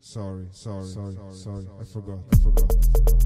Sorry, sorry, sorry, sorry. I forgot. I forgot.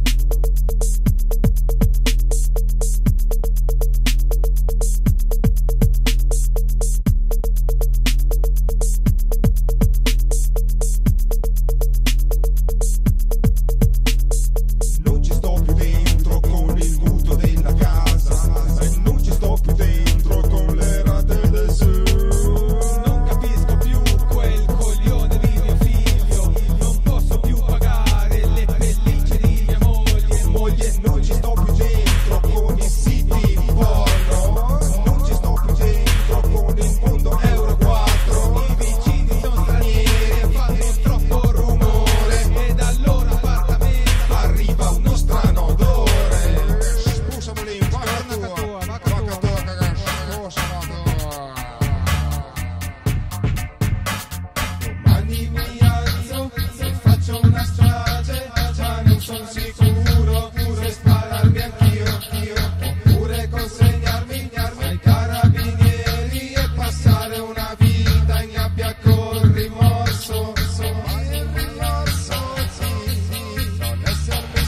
son sicuro se spararmi anch'io, anch'io, oppure consegnarmi ai carabinieri e passare una vita in gabbia con rimorso. Sono il rimorso, sì, sì, non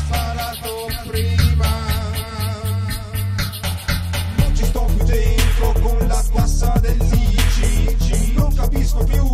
sparato prima. Non ci sto più dentro con la tassa del ICI, non capisco più.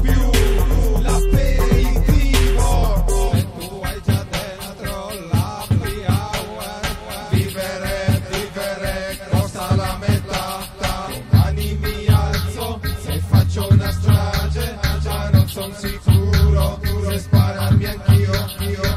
più l'aperitivo tu hai già dentro la free hour vivere, vivere costa la metà. Domani mi alzo se faccio una strage, già non sono sicuro, se spararmi anch'io, anch'io.